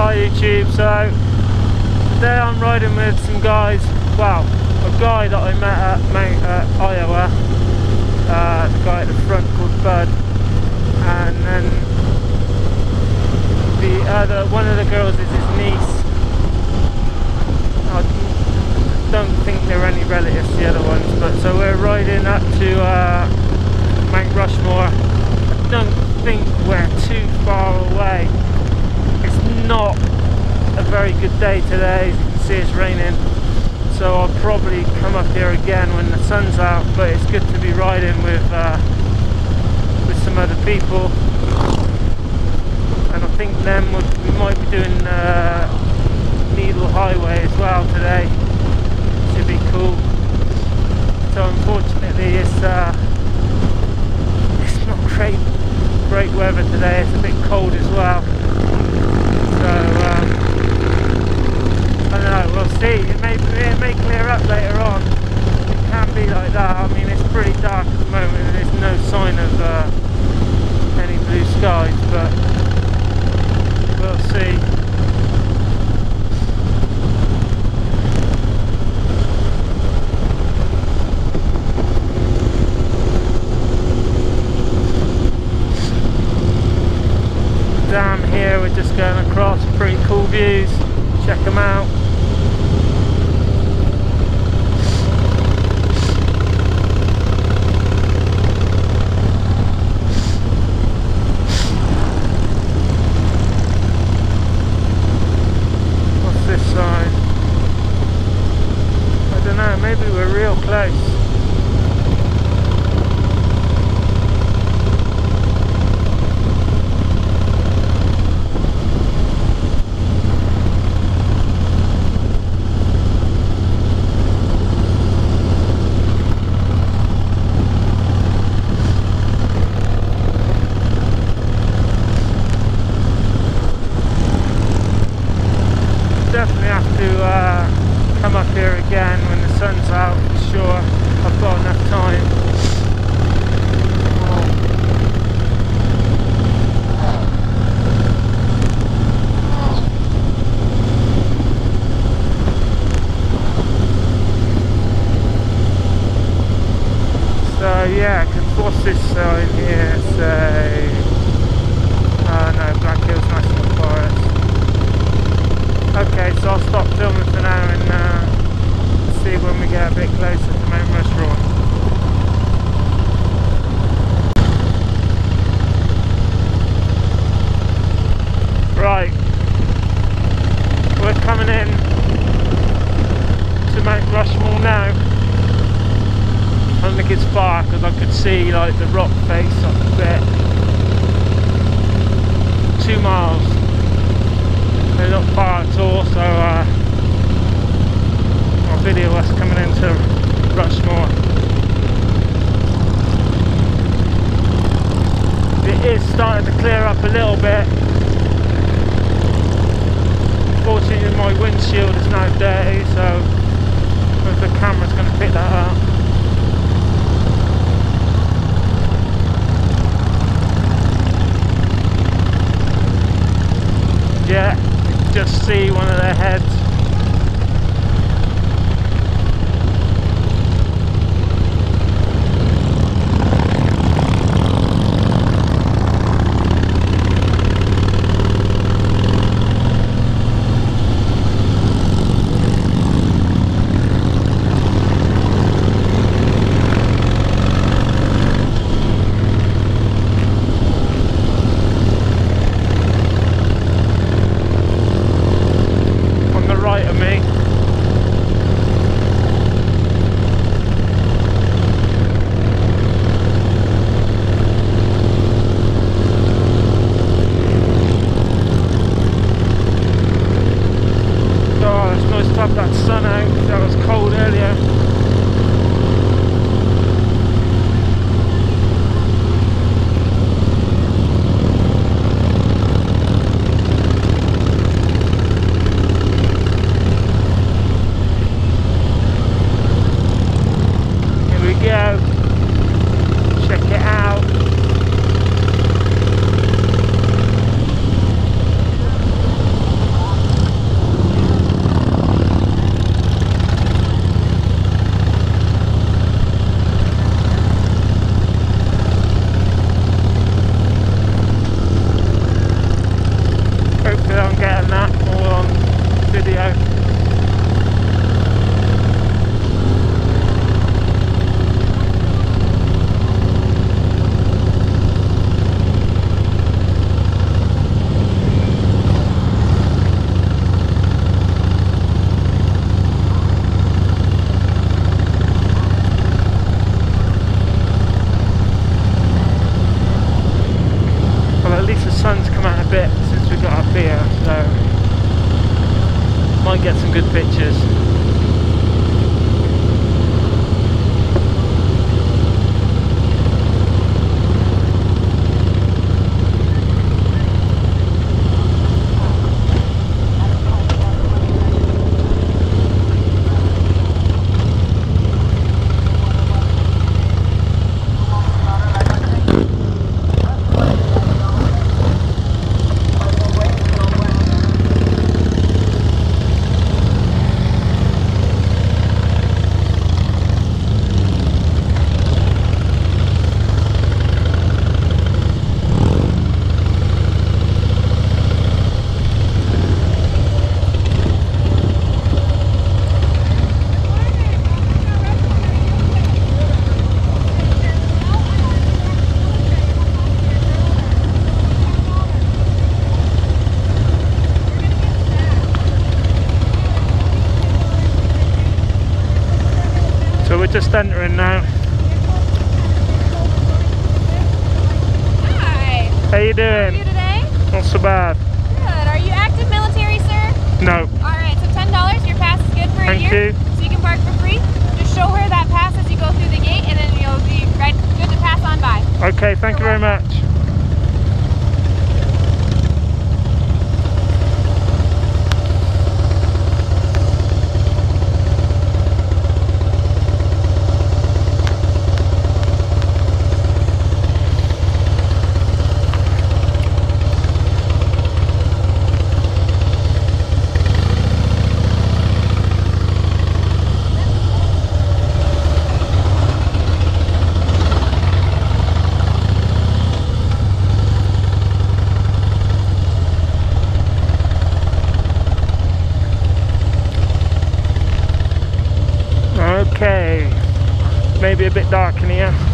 Hi YouTube, so today I'm riding with some guys, well, a guy that I met at Mount uh, Iowa, uh, the guy at the front called Bud, and then the other, one of the girls is his niece. I don't think they're any relatives, the other ones, but so we're riding up to uh, Mount Rushmore. I don't think we're too far away. Not a very good day today, as you can see it's raining. So I'll probably come up here again when the sun's out, but it's good to be riding with uh, with some other people. And I think then we might be doing uh, Needle Highway as well today. Should be cool. So unfortunately it's uh, it's not great great weather today. It's a bit cold as well. So um, I don't know. We'll see. It may it may clear up later on. It can be like that. I mean, it's pretty dark at the moment. and There's no sign of uh, any blue skies, but we'll see. Down here, we're just going across. Pretty cool views. Check them out. What's this side? I don't know, maybe we're real close. definitely have to uh, come up here again when the sun's out for sure. I've got enough time. So yeah, 'cause what's this sign here say? Oh no, Black Hills National Forest. Okay, so I'll stop filming for now and uh, see when we get a bit closer to Mount Rushmore. Right, we're coming in to Mount Rushmore now. I don't think it's far because I could see like the rock face up there. Two miles. They're not far at all so uh, I'll video us coming into Rushmore it is starting to clear up a little bit. Fortunately my windshield is now dirty so the camera's going to pick that up yeah just see one of their heads. Video. Well, at least the sun's come out a bit since we got up here, so might get some good pictures. So we're just entering now. Hi. How you How are you doing? today? Not so bad. Good. Are you active military, sir? No. All right. So ten dollars. Your pass is good for Thank a year. you. So you can park for free. Just show her that pass as you go through the gate, and then you'll be right good to pass on by. Okay, thank you very much. Maybe a bit dark in here.